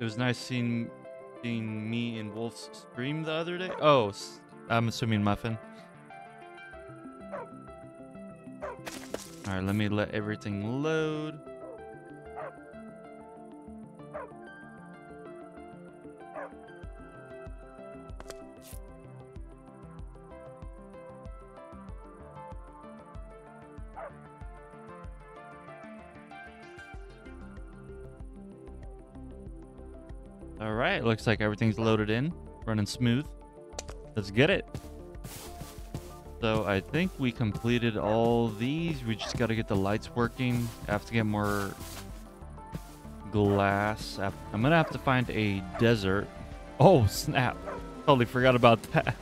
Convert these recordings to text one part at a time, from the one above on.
It was nice seeing seeing me and Wolf's stream the other day. Oh, I'm assuming Muffin. All right, let me let everything load. Looks like everything's loaded in, running smooth. Let's get it. So I think we completed all these. We just got to get the lights working. I have to get more glass. I'm gonna have to find a desert. Oh snap! Totally forgot about that.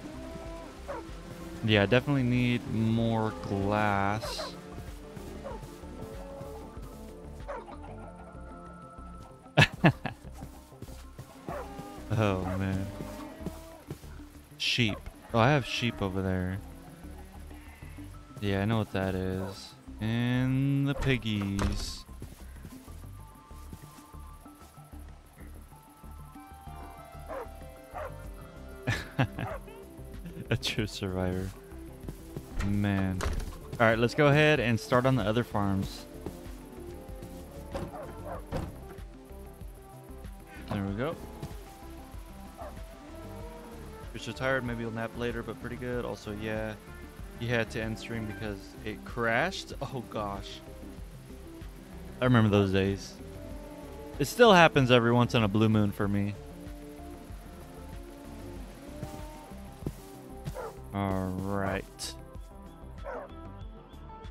Yeah, I definitely need more glass. Sheep. Oh, I have sheep over there. Yeah, I know what that is. And the piggies. A true survivor. Man. Alright, let's go ahead and start on the other farms. If tired, maybe you'll nap later, but pretty good. Also, yeah, you had to end stream because it crashed. Oh gosh. I remember those days. It still happens every once in a blue moon for me. Alright.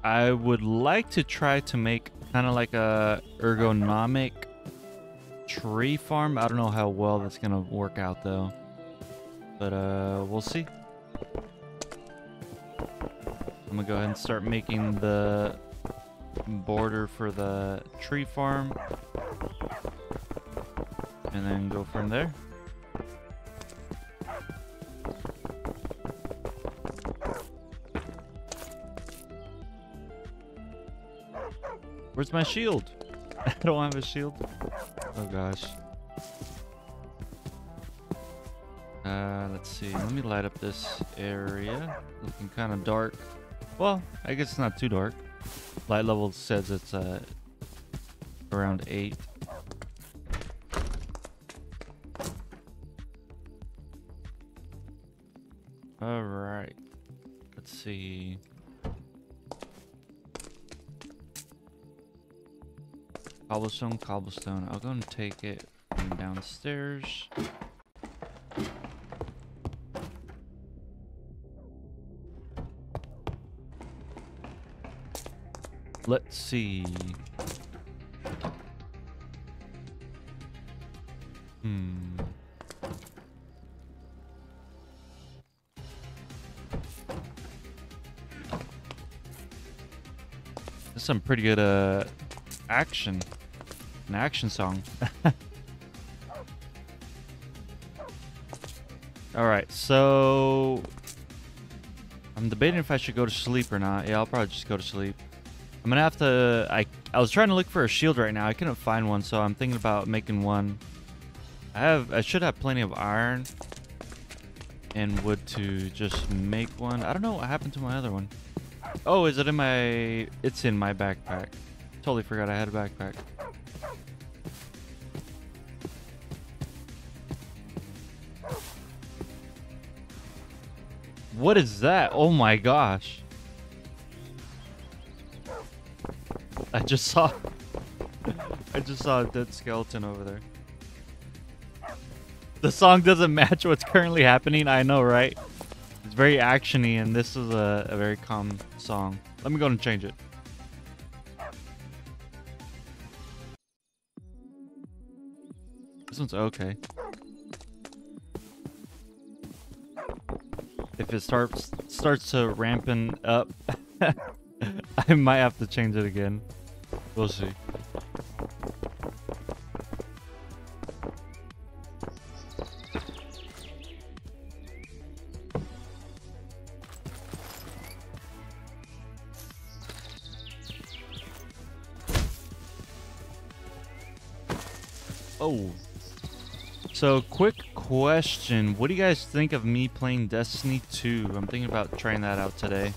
I would like to try to make kind of like a ergonomic tree farm. I don't know how well that's gonna work out though. But uh we'll see. I'm gonna go ahead and start making the border for the tree farm. And then go from there. Where's my shield? I don't have a shield. Oh gosh. Let's see. Let me light up this area. Looking kind of dark. Well, I guess it's not too dark. Light level says it's uh, around 8. Alright. Let's see. Cobblestone, cobblestone. I'll go and take it from downstairs. Let's see. Hmm. Some pretty good uh action. An action song. Alright, so I'm debating if I should go to sleep or not. Yeah, I'll probably just go to sleep. I'm gonna have to. I I was trying to look for a shield right now. I couldn't find one, so I'm thinking about making one. I have. I should have plenty of iron and wood to just make one. I don't know what happened to my other one. Oh, is it in my? It's in my backpack. Totally forgot I had a backpack. What is that? Oh my gosh. I just saw I just saw a dead skeleton over there. The song doesn't match what's currently happening, I know, right? It's very actiony and this is a, a very calm song. Let me go and change it. This one's okay. If it starts starts to ramping up, I might have to change it again. We'll see. Oh. So, quick question. What do you guys think of me playing Destiny 2? I'm thinking about trying that out today.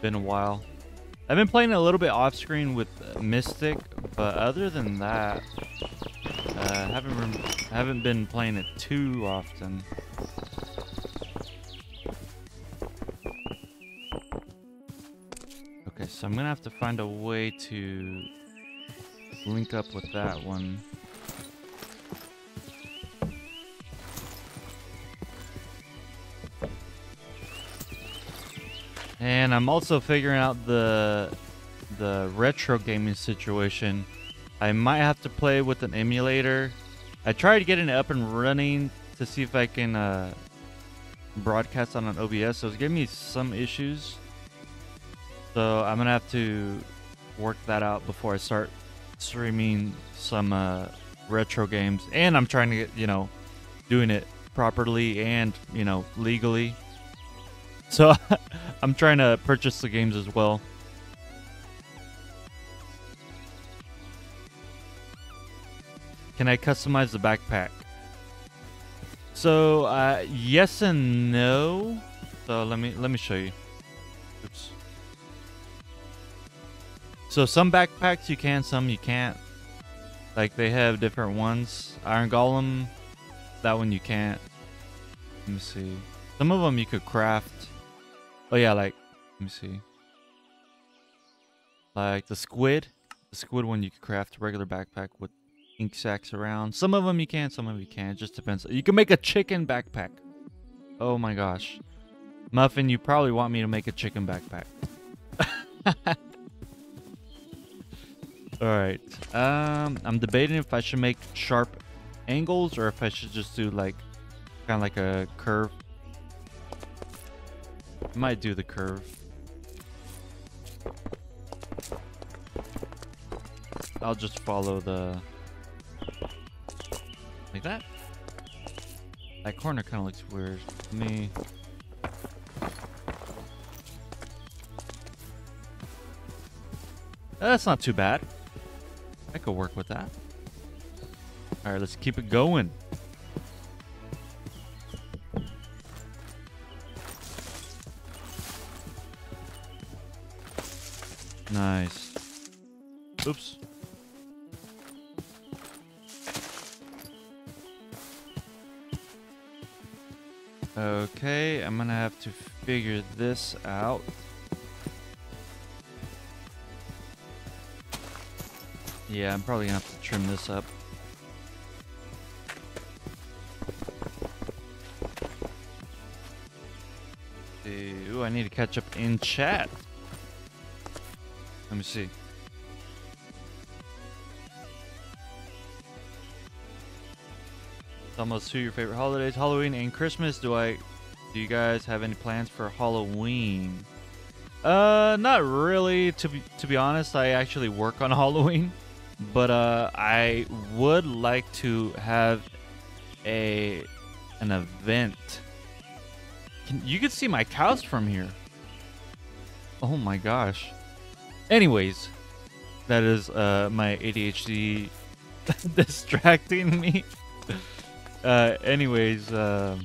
Been a while. I've been playing a little bit off screen with Mystic, but other than that, uh, haven't haven't been playing it too often. Okay, so I'm gonna have to find a way to link up with that one. And I'm also figuring out the the retro gaming situation. I might have to play with an emulator. I tried getting it up and running to see if I can uh, broadcast on an OBS. So it's giving me some issues. So I'm gonna have to work that out before I start streaming some uh, retro games. And I'm trying to get you know doing it properly and you know legally. So I'm trying to purchase the games as well. Can I customize the backpack? So uh, yes and no. So let me let me show you. Oops. So some backpacks you can, some you can't. Like they have different ones. Iron Golem, that one you can't. Let me see. Some of them you could craft. Oh yeah, like let me see. Like the squid, the squid one you could craft a regular backpack with ink sacs around. Some of them you can, some of them you can't. Just depends. You can make a chicken backpack. Oh my gosh, Muffin, you probably want me to make a chicken backpack. All right. Um, I'm debating if I should make sharp angles or if I should just do like kind of like a curve might do the curve. I'll just follow the... Like that? That corner kind of looks weird to me. Uh, that's not too bad. I could work with that. Alright, let's keep it going. Nice. Oops. Okay, I'm gonna have to figure this out. Yeah, I'm probably gonna have to trim this up. Ooh, I need to catch up in chat. Let me see. Almost two your favorite holidays, Halloween and Christmas. Do I do you guys have any plans for Halloween? Uh not really to be to be honest. I actually work on Halloween, but uh I would like to have a an event. Can, you can see my cows from here. Oh my gosh. Anyways, that is uh, my ADHD distracting me. uh, anyways, uh,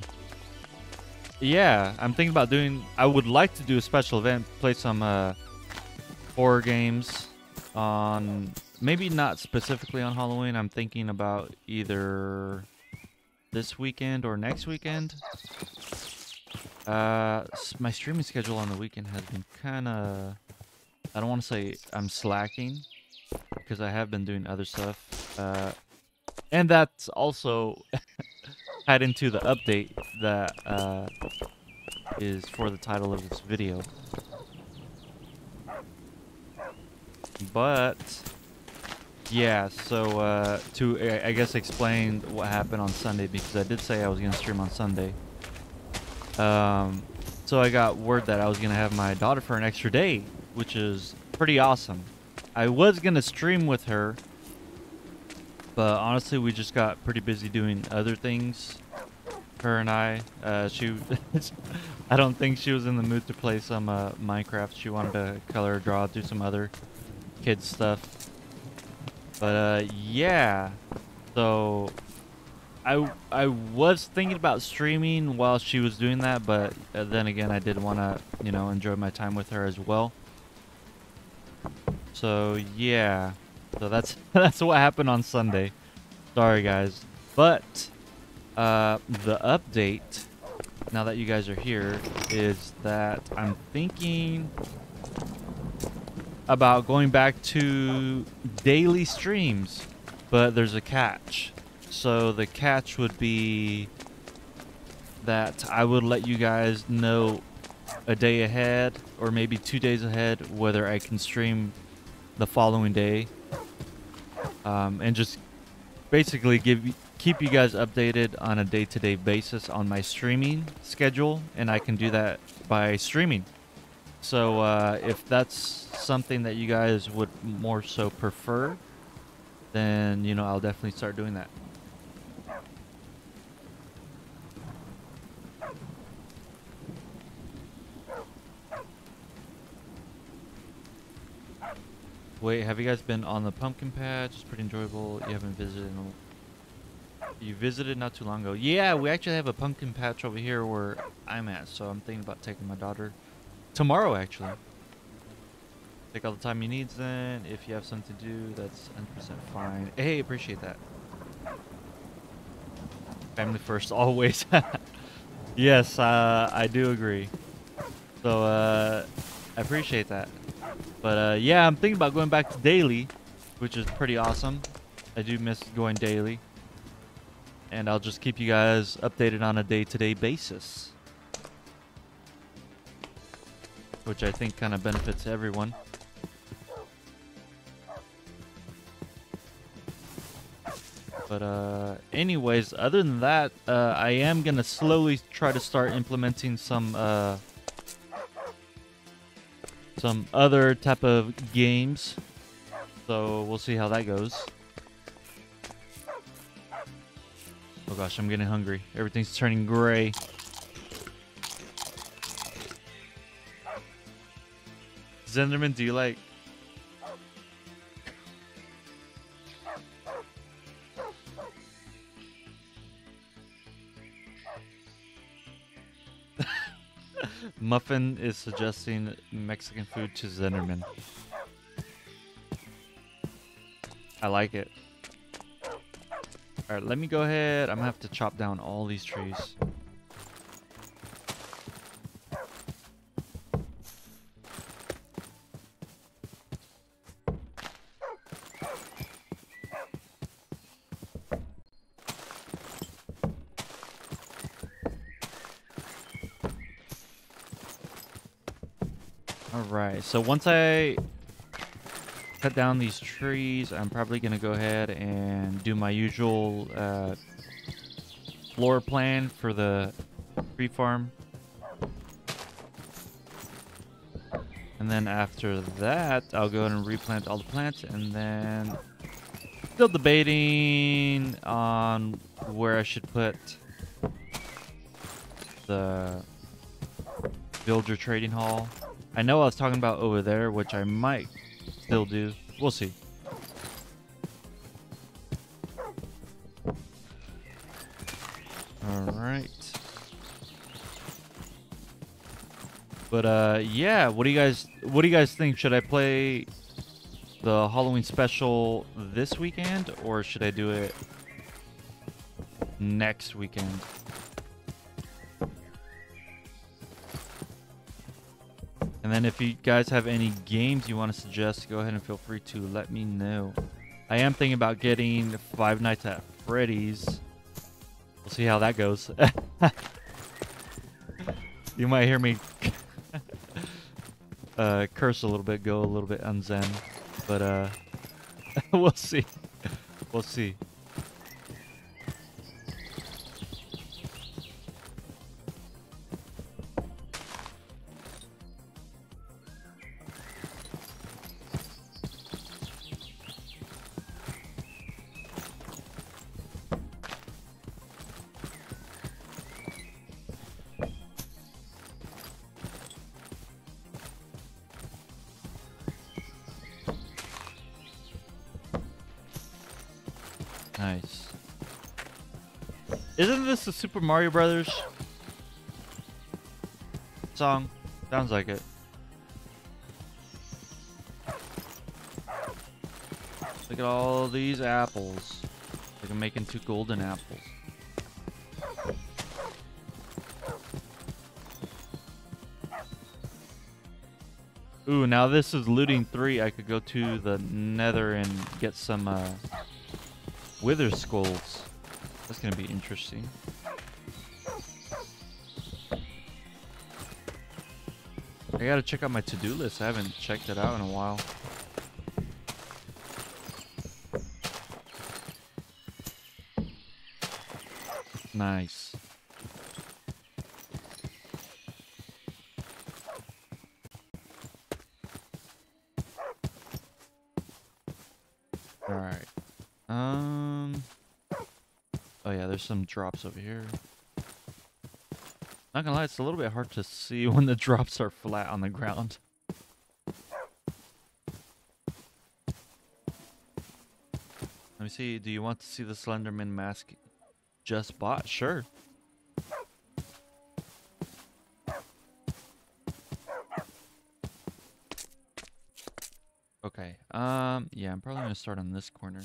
yeah, I'm thinking about doing. I would like to do a special event, play some uh, horror games on. Maybe not specifically on Halloween. I'm thinking about either this weekend or next weekend. Uh, my streaming schedule on the weekend has been kind of I don't want to say I'm slacking because I have been doing other stuff. Uh, and that's also tied into the update that uh, is for the title of this video. But yeah, so uh, to I guess explain what happened on Sunday because I did say I was gonna stream on Sunday. Um, so I got word that I was gonna have my daughter for an extra day which is pretty awesome. I was going to stream with her, but honestly, we just got pretty busy doing other things. Her and I, uh, she, I don't think she was in the mood to play some uh, Minecraft. She wanted to color, draw, do some other kids stuff. But uh, yeah, so I I was thinking about streaming while she was doing that, but uh, then again, I did want to, you know, enjoy my time with her as well. So yeah, so that's that's what happened on Sunday. Sorry guys, but uh, the update now that you guys are here is that I'm thinking about going back to daily streams, but there's a catch. So the catch would be that I would let you guys know a day ahead or maybe two days ahead whether I can stream the following day. Um, and just basically give keep you guys updated on a day-to-day basis on my streaming schedule and I can do that by streaming. So uh, if that's something that you guys would more so prefer then you know I'll definitely start doing that Wait, have you guys been on the pumpkin patch? It's pretty enjoyable. You haven't visited. You visited not too long ago. Yeah, we actually have a pumpkin patch over here where I'm at, so I'm thinking about taking my daughter tomorrow, actually. Take all the time you need, then. If you have something to do, that's 100% fine. Hey, appreciate that. Family first, always. yes, uh, I do agree. So, uh, I appreciate that. But uh, yeah, I'm thinking about going back to daily, which is pretty awesome. I do miss going daily. And I'll just keep you guys updated on a day-to-day -day basis. Which I think kind of benefits everyone. But uh, anyways, other than that, uh, I am going to slowly try to start implementing some uh, some other type of games. So we'll see how that goes. Oh gosh, I'm getting hungry. Everything's turning gray. Zenderman, do you like Muffin is suggesting Mexican food to Zenderman. I like it. Alright, let me go ahead. I'm gonna have to chop down all these trees. So once I cut down these trees, I'm probably going to go ahead and do my usual uh, floor plan for the tree farm. And then after that, I'll go ahead and replant all the plants and then still debating on where I should put the villager trading hall. I know I was talking about over there, which I might still do. We'll see. Alright. But uh yeah, what do you guys what do you guys think? Should I play the Halloween special this weekend or should I do it next weekend? And then if you guys have any games you want to suggest, go ahead and feel free to let me know. I am thinking about getting Five Nights at Freddy's. We'll see how that goes. you might hear me uh, curse a little bit, go a little bit unzen. But uh, we'll see. We'll see. The Super Mario Brothers song? Sounds like it. Look at all these apples. I'm making two golden apples. Ooh, now this is looting three. I could go to the nether and get some uh, wither skulls. That's gonna be interesting. I gotta check out my to-do list. I haven't checked it out in a while. Nice. Alright. Um. Oh yeah, there's some drops over here. Not gonna lie, it's a little bit hard to see when the drops are flat on the ground. Let me see. Do you want to see the Slenderman mask just bought? Sure. Okay. Um. Yeah, I'm probably gonna start on this corner.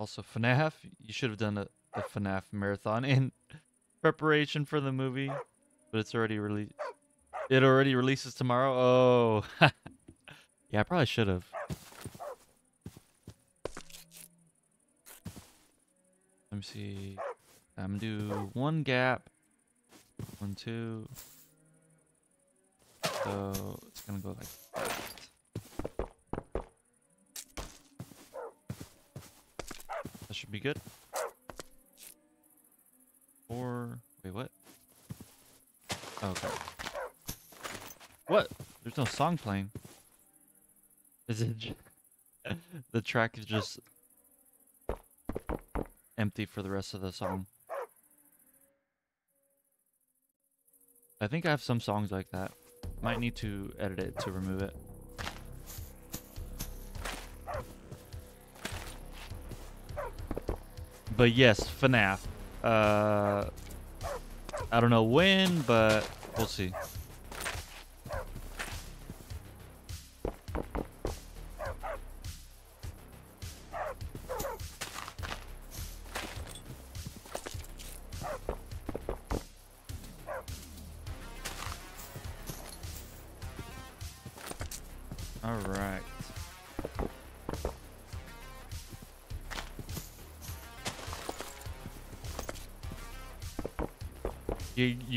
Also, FNAF. You should have done a, a FNAF marathon in preparation for the movie, but it's already released. It already releases tomorrow. Oh. yeah, I probably should have. Let me see. I'm gonna do one gap. One, two. So it's gonna go like that. That should be good. No song playing. Is it? the track is just empty for the rest of the song. I think I have some songs like that. Might need to edit it to remove it. But yes, FNAF. Uh, I don't know when, but we'll see.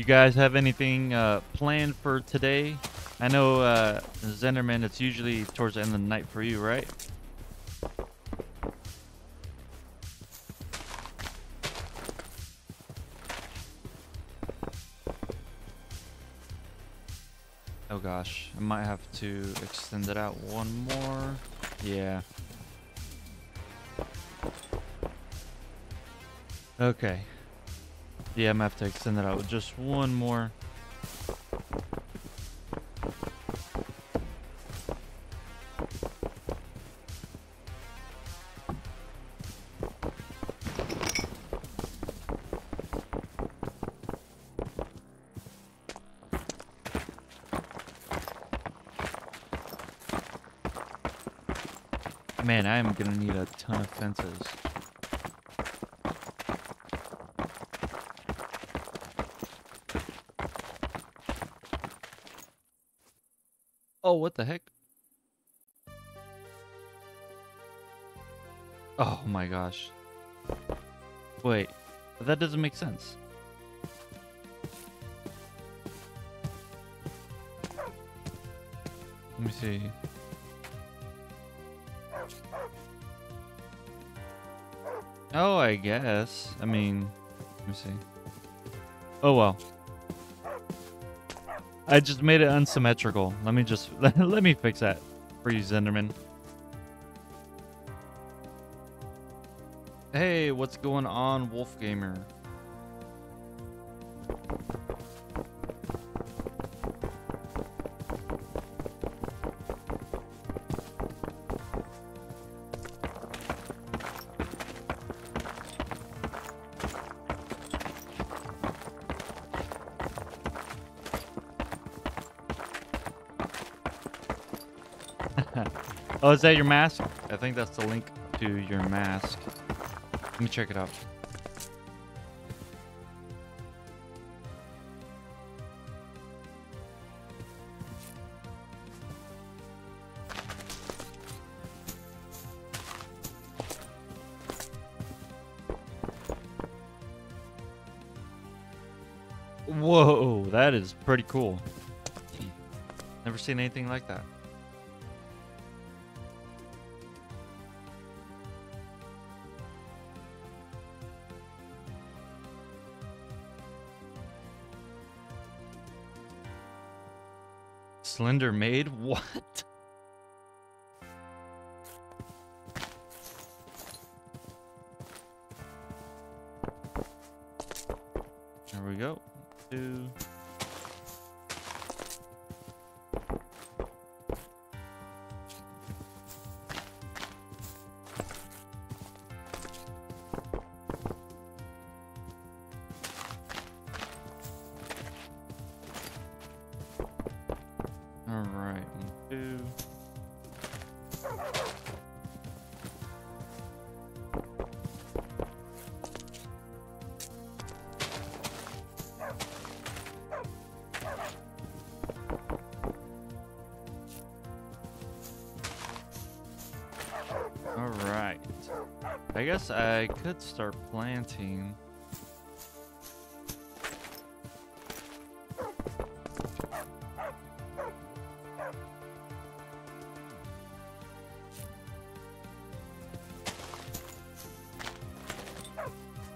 You, guys have anything uh, planned for today? I know uh, Zenderman, it's usually towards the end of the night for you, right? Oh gosh, I might have to extend it out one more. Yeah. Okay. Yeah, I'm gonna have to extend it out with just one more. Doesn't make sense. Let me see. Oh, I guess. I mean, let me see. Oh well. I just made it unsymmetrical. Let me just let me fix that for you, Zenderman. what's going on, Wolf Gamer? oh, is that your mask? I think that's the link to your mask. Let me check it out. Whoa, that is pretty cool. Never seen anything like that. Slender Maid? What? I guess I could start planting.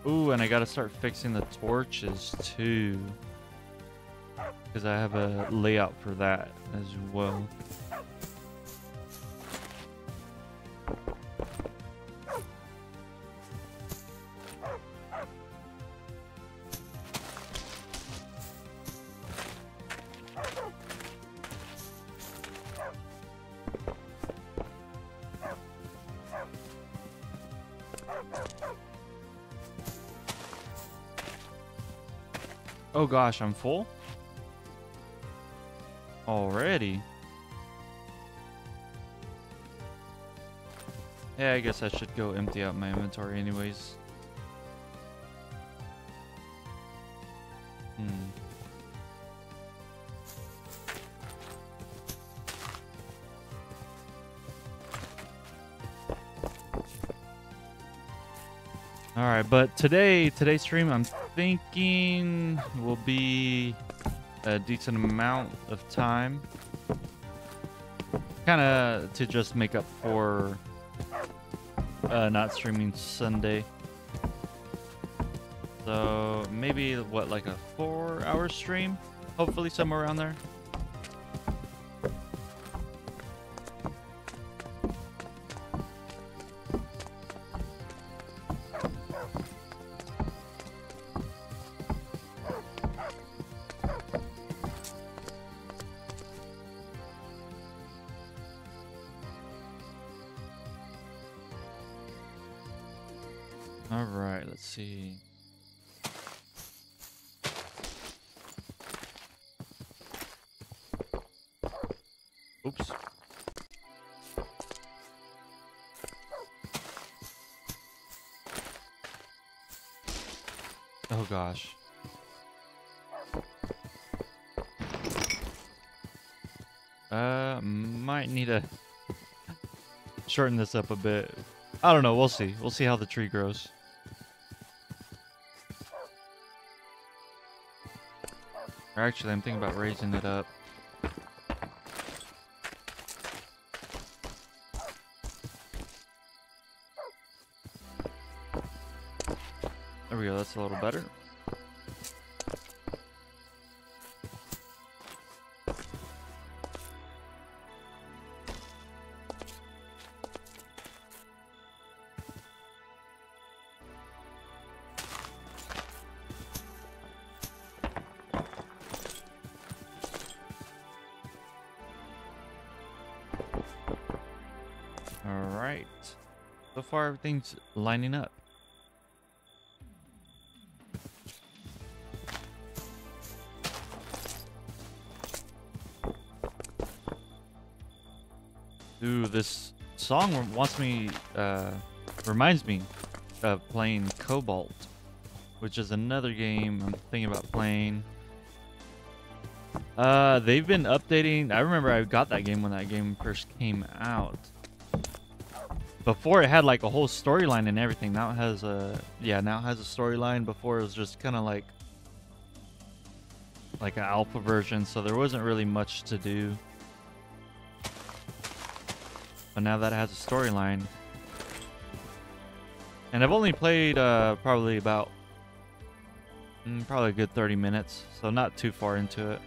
Ooh, and I gotta start fixing the torches too. Because I have a layout for that as well. Oh gosh, I'm full? Already? Yeah, I guess I should go empty out my inventory anyways. Hmm. All right, but today, today's stream, I'm thinking will be a decent amount of time, kind of to just make up for uh, not streaming Sunday. So maybe what, like a four-hour stream, hopefully somewhere around there. Shorten this up a bit. I don't know. We'll see. We'll see how the tree grows. Or actually, I'm thinking about raising it up. There we go. That's a little better. So far, everything's lining up. Ooh, this song wants me, uh, reminds me of playing Cobalt, which is another game I'm thinking about playing. Uh, they've been updating. I remember I got that game when that game first came out. Before it had like a whole storyline and everything. Now it has a yeah. Now it has a storyline. Before it was just kind of like like an alpha version, so there wasn't really much to do. But now that it has a storyline, and I've only played uh, probably about mm, probably a good 30 minutes, so not too far into it.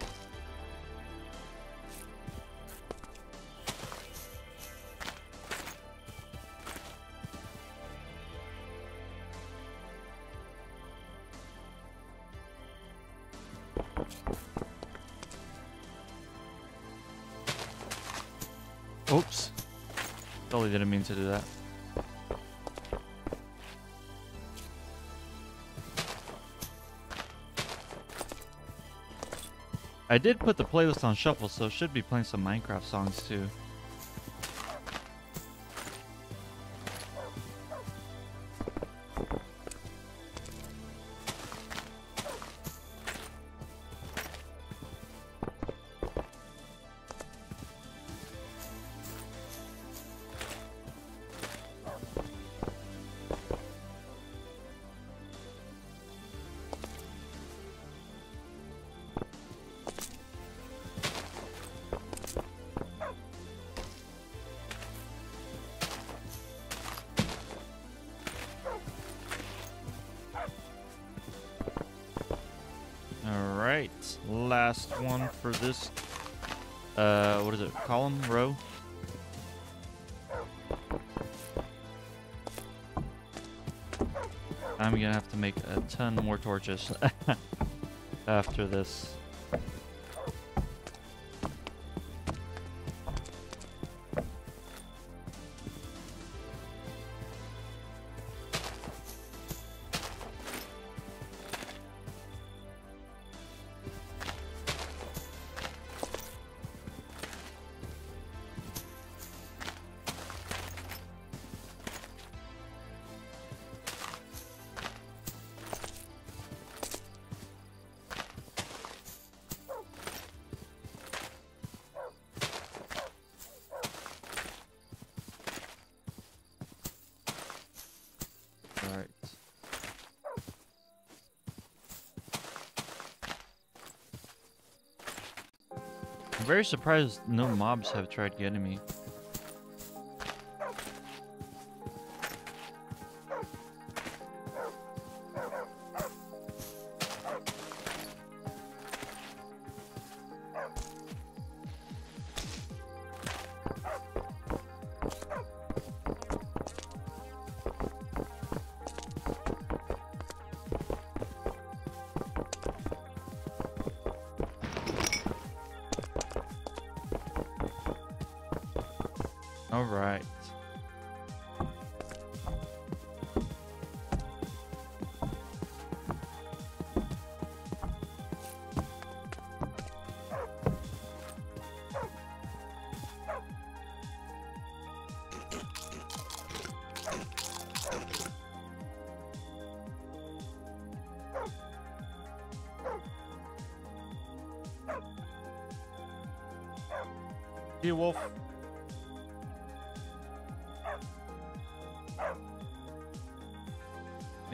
Totally didn't mean to do that. I did put the playlist on shuffle, so should be playing some Minecraft songs too. after this. Very surprised no mobs have tried getting me.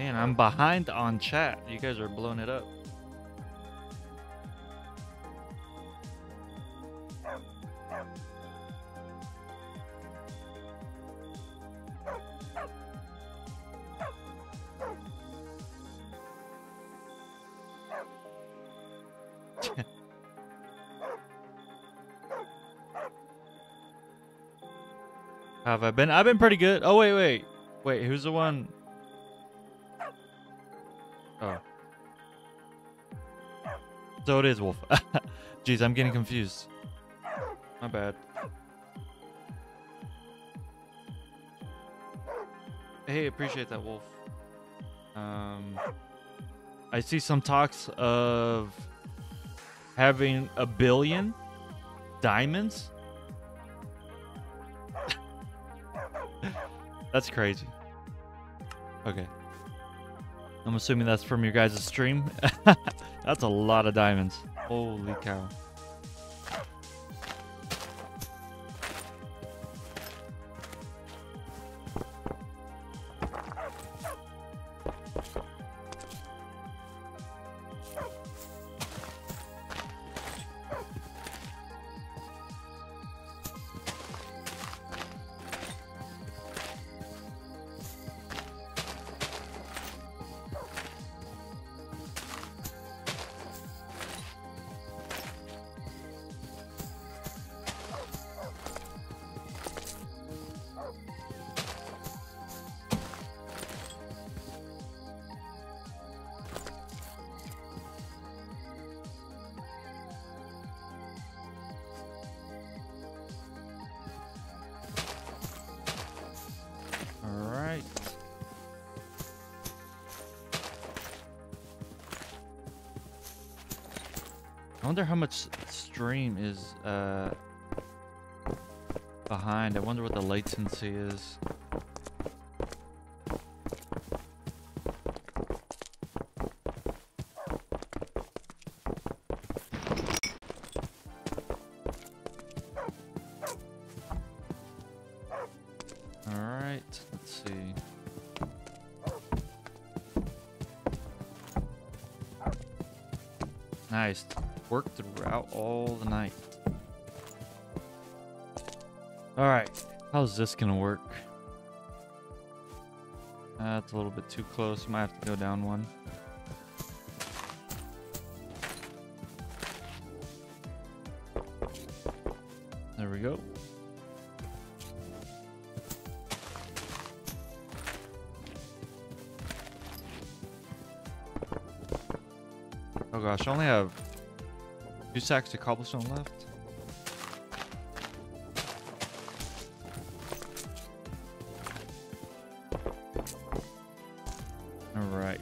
Man, I'm behind on chat. You guys are blowing it up. Have I been? I've been pretty good. Oh wait, wait, wait. Who's the one? So it is Wolf. Jeez, I'm getting confused. My bad. Hey, appreciate that, Wolf. Um, I see some talks of having a billion diamonds. That's crazy. Okay. I'm assuming that's from your guys' stream. that's a lot of diamonds. Holy cow. I wonder how much stream is uh behind. I wonder what the latency is. Work throughout all the night. All right, how's this gonna work? That's a little bit too close. Might have to go down one. Sacks of cobblestone left. All right.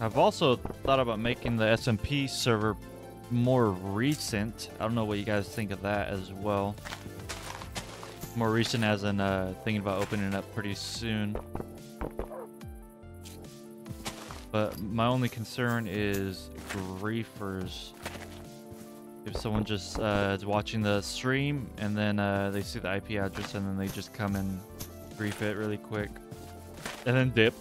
I've also thought about making the SMP server more recent. I don't know what you guys think of that as well. More recent as in uh, thinking about opening it up pretty soon. But my only concern is griefers. If someone just uh, is watching the stream and then uh, they see the IP address and then they just come and grief it really quick and then dip.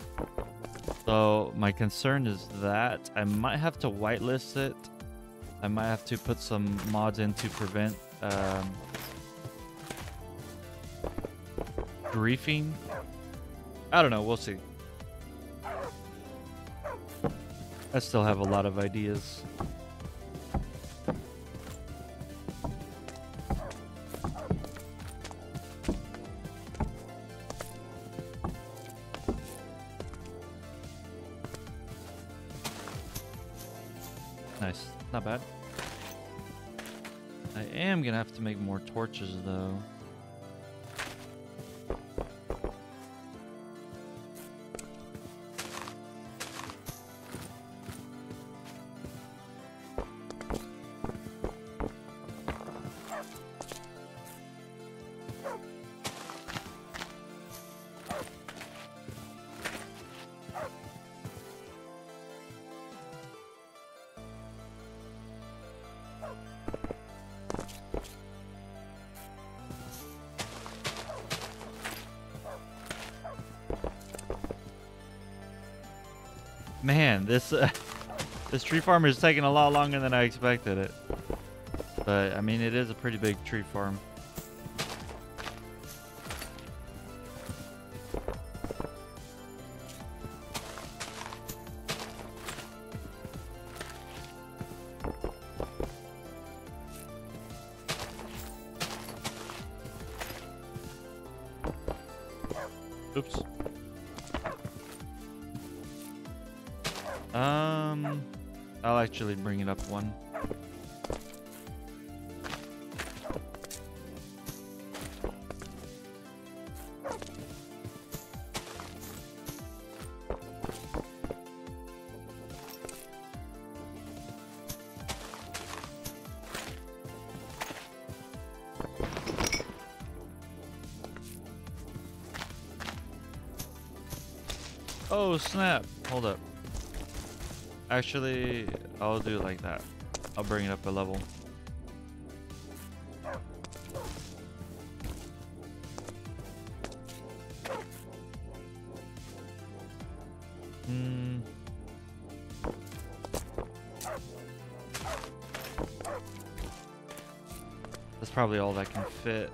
So my concern is that I might have to whitelist it. I might have to put some mods in to prevent um, griefing. I don't know. We'll see. I still have a lot of ideas. Torches though. Man, this uh, this tree farm is taking a lot longer than I expected it. But I mean, it is a pretty big tree farm. Oh, snap. Hold up. Actually, I'll do it like that. I'll bring it up a level. Hmm. That's probably all that can fit.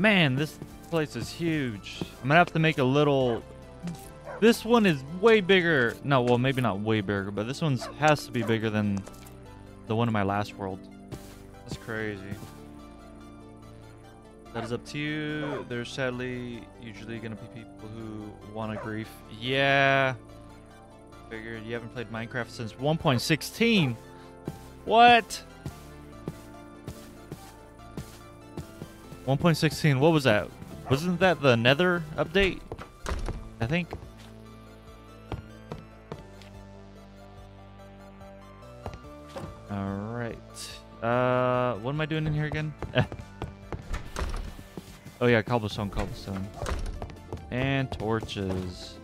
Man, this place is huge. I'm gonna have to make a little... This one is way bigger. No, well, maybe not way bigger, but this one's has to be bigger than the one in my last world. That's crazy. That is up to you. There's sadly usually gonna be people who want to grief. Yeah. Figured you haven't played Minecraft since 1.16. What? 1.16. What was that? Wasn't that the Nether update? I think. All right. Uh, what am I doing in here again? oh yeah, cobblestone, cobblestone, and torches.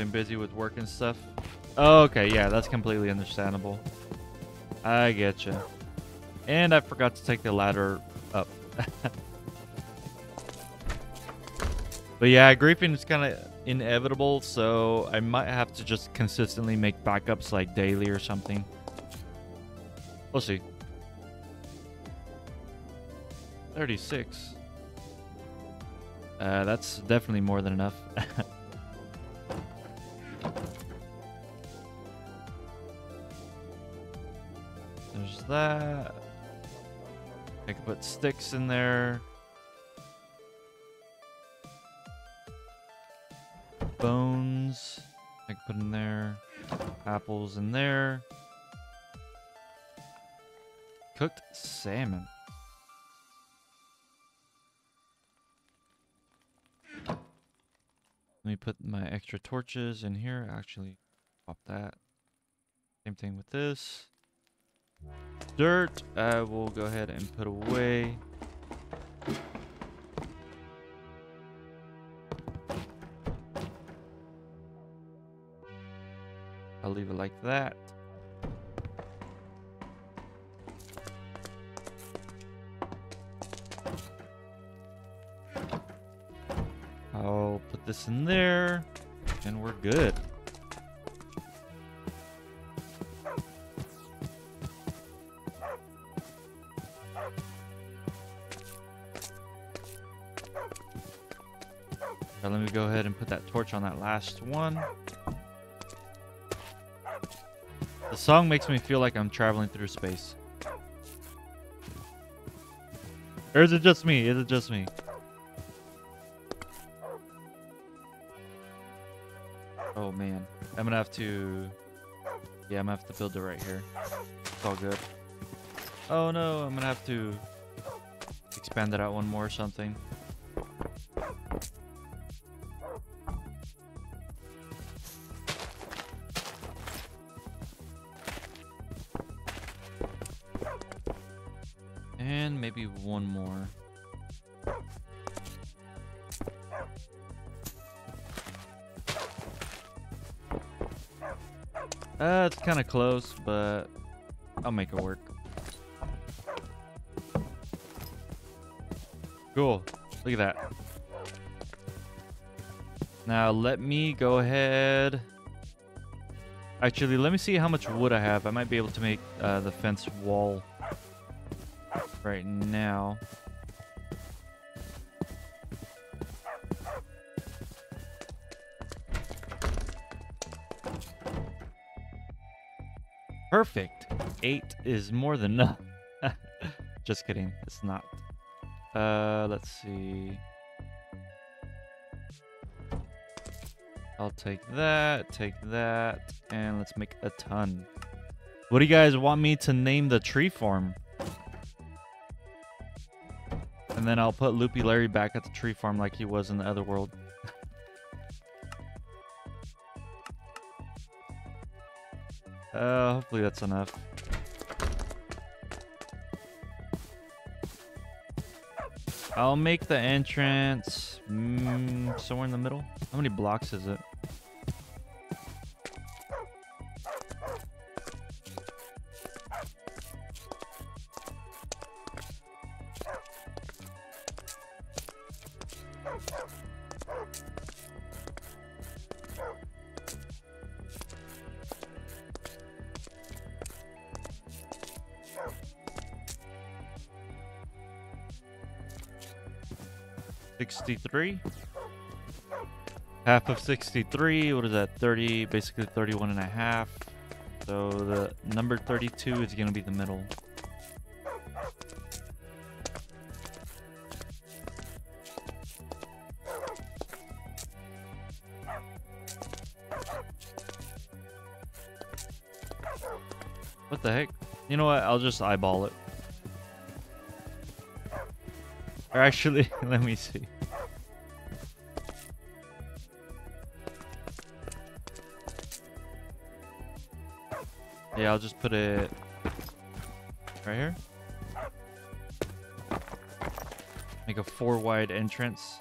Been busy with work and stuff. Oh, okay, yeah, that's completely understandable. I get you. And I forgot to take the ladder up. but yeah, griefing is kind of inevitable, so I might have to just consistently make backups like daily or something. We'll see. 36. Uh, that's definitely more than enough. that. I can put sticks in there. Bones. I can put in there. Apples in there. Cooked salmon. Let me put my extra torches in here. Actually, pop that. Same thing with this. Dirt, I will go ahead and put away. I'll leave it like that. I'll put this in there, and we're good. On that last one. The song makes me feel like I'm traveling through space. Or is it just me? Is it just me? Oh man. I'm gonna have to... Yeah, I'm gonna have to build it right here. It's all good. Oh no, I'm gonna have to expand it out one more or something. Kind of close, but I'll make it work. Cool. Look at that. Now let me go ahead. Actually, let me see how much wood I have. I might be able to make uh, the fence wall right now. Perfect. Eight is more than enough. Just kidding. It's not. Uh, let's see. I'll take that, take that, and let's make a ton. What do you guys want me to name the tree farm? And then I'll put Loopy Larry back at the tree farm like he was in the other world. Uh, hopefully that's enough. I'll make the entrance mm, somewhere in the middle. How many blocks is it? Sixty-three. Half of 63, what is that? 30, basically 31 and a half. So the number 32 is going to be the middle. What the heck? You know what? I'll just eyeball it. Or actually, let me see. I'll just put it right here. Make a four wide entrance.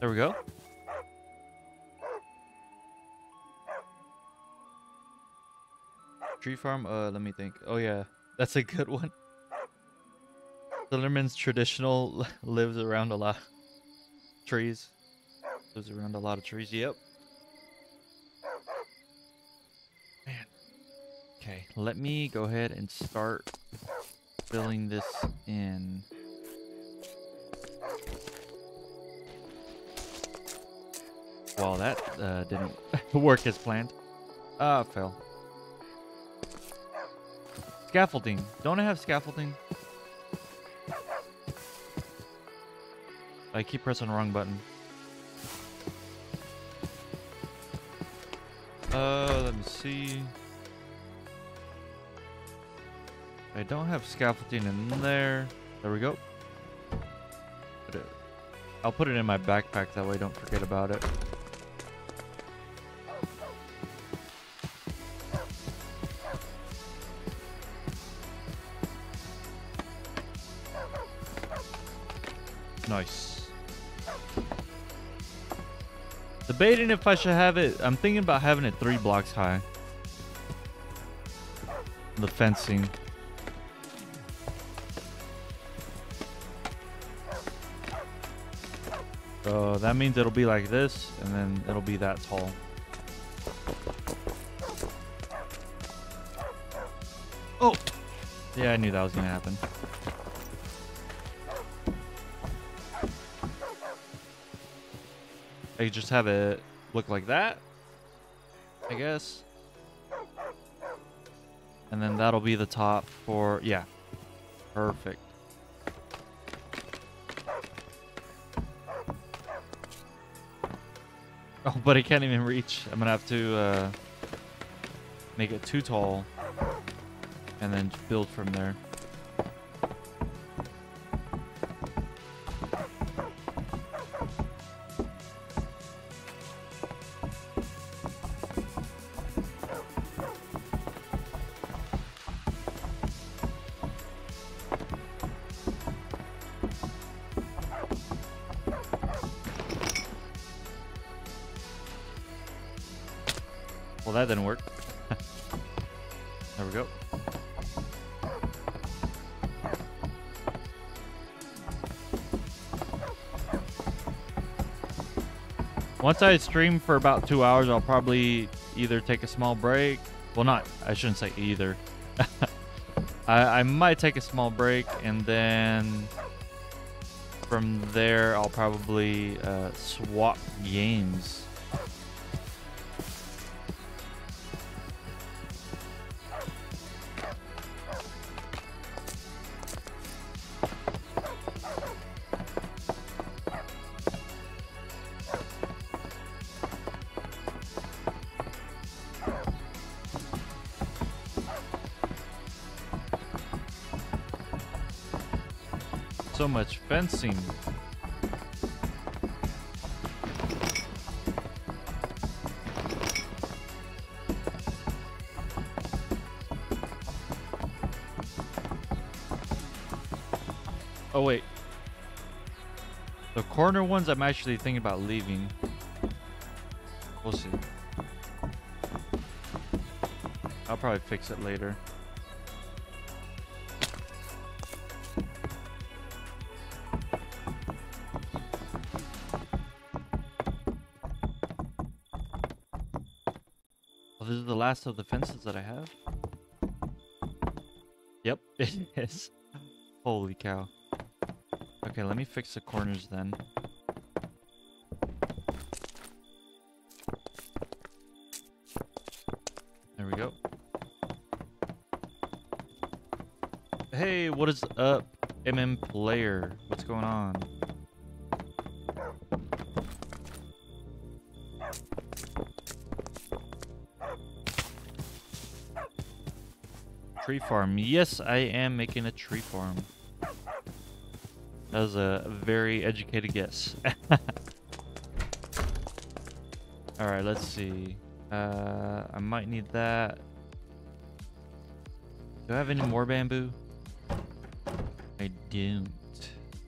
There we go. Tree farm? Uh, let me think. Oh yeah, that's a good one. Slenderman's traditional lives around a lot trees. Lives around a lot of trees. Yep. Man. Okay, let me go ahead and start filling this in. Well, that uh, didn't work as planned. Ah, uh, fell. Scaffolding. Don't I have scaffolding? I keep pressing the wrong button. Uh, let me see. I don't have scaffolding in there. There we go. Put. I'll put it in my backpack that way I don't forget about it. Debating if I should have it. I'm thinking about having it three blocks high. The fencing. So that means it'll be like this, and then it'll be that tall. Oh! Yeah, I knew that was gonna happen. I could just have it look like that, I guess. And then that'll be the top for, yeah, perfect. Oh, but I can't even reach. I'm gonna have to uh, make it too tall and then build from there. That didn't work. there we go. Once I stream for about two hours, I'll probably either take a small break. Well, not, I shouldn't say either. I, I might take a small break and then from there, I'll probably uh, swap games Oh wait. The corner ones I'm actually thinking about leaving. We'll see. I'll probably fix it later. This is the last of the fences that I have. Yep, it is. Holy cow. Okay, let me fix the corners then. There we go. Hey, what is up, MM player? What's going on? Tree farm. Yes, I am making a tree farm. That was a very educated guess. Alright, let's see. Uh, I might need that. Do I have any more bamboo? I don't.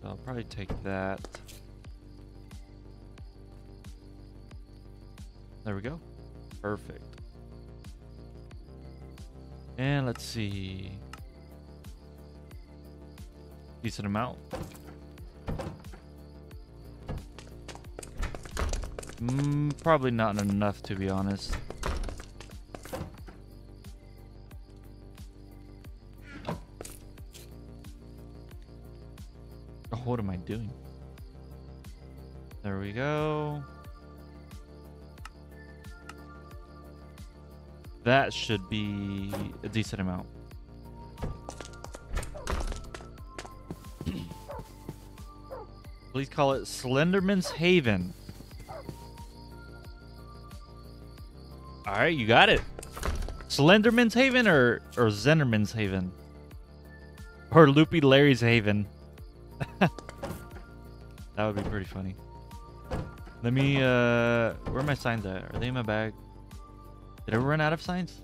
I'll probably take that. There we go. Perfect. And let's see. Decent amount. Mm, probably not enough, to be honest. Oh, what am I doing? There we go. That should be a decent amount. Please call it Slenderman's Haven. All right, you got it. Slenderman's Haven or or Zenderman's Haven? Or Loopy Larry's Haven. that would be pretty funny. Let me uh where are my signs at? Are they in my bag? Did I run out of signs?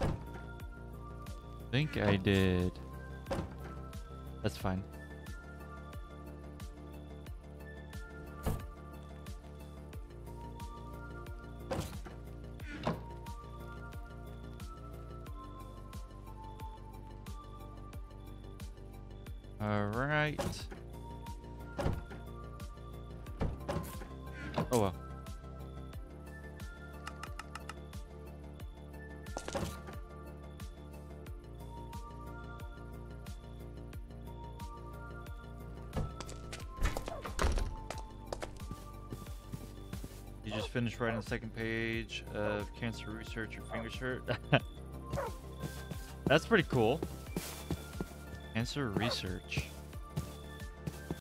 I think I did. That's fine. The second page of cancer research or finger shirt. That's pretty cool. Cancer research.